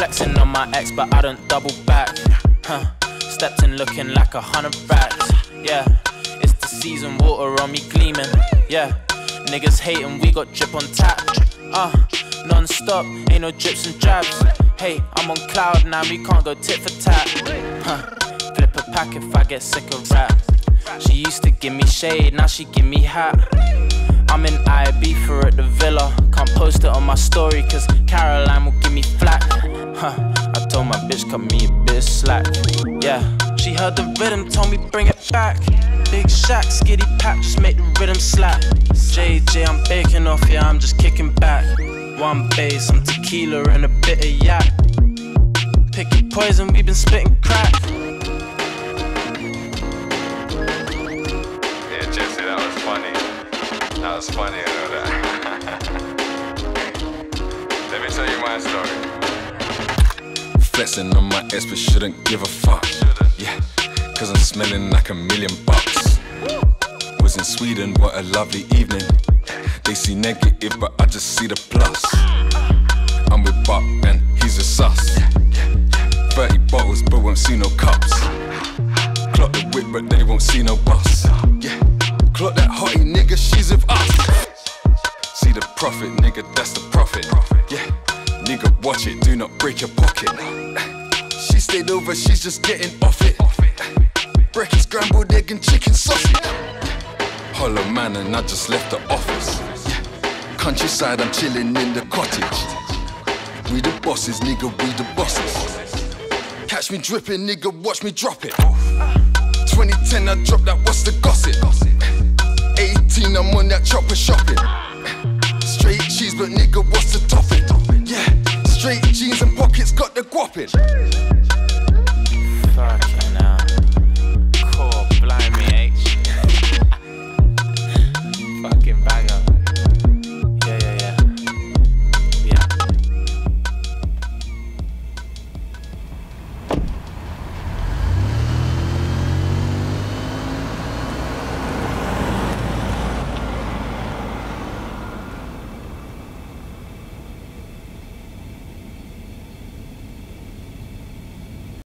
Flexing on my ex, but I don't double back. Huh. Stepped in looking like a hundred racks. Yeah, it's the season, water on me gleaming. Yeah, niggas hating, we got drip on tap. Uh, non stop, ain't no drips and jabs. Hey, I'm on cloud now, we can't go tit for tat. Huh. Flip a pack if I get sick of rap. She used to give me shade, now she give me hat. I'm in IB for at the villa. Can't post it on my story, cause Caroline will give me flack. Huh, I told my bitch, cut me a bit slack. Yeah, she heard the rhythm, told me bring it back. Big Shaq, skitty pack, just make the rhythm slap. JJ, I'm baking off, yeah, I'm just kicking back. One bass, some tequila and a bit of yak. Pick your poison, we been spitting crack. Yeah, Jesse, that was funny. That was funny, I know that. Let me tell you my story. Flexing on my ass, but shouldn't give a fuck. Yeah, cause I'm smelling like a million bucks. Was in Sweden, what a lovely evening. They see negative, but I just see the plus. I'm with Buck and he's a sus. 30 bottles, but won't see no cups. Clock the whip, but they won't see no bus. Yeah, clock that hottie nigga, she's with us. See the profit, nigga, that's the profit. Yeah, nigga, watch it, do not break your pocket. She stayed over, she's just getting off it. Breakfast scrambled egg and chicken sausage. Hollowman, and I just left the office. Countryside, I'm chilling in the cottage. We the bosses, nigga, we the bosses. Catch me dripping, nigga, watch me drop it. 2010, I dropped that, what's the gossip? 18, I'm on that chopper shopping. podcast.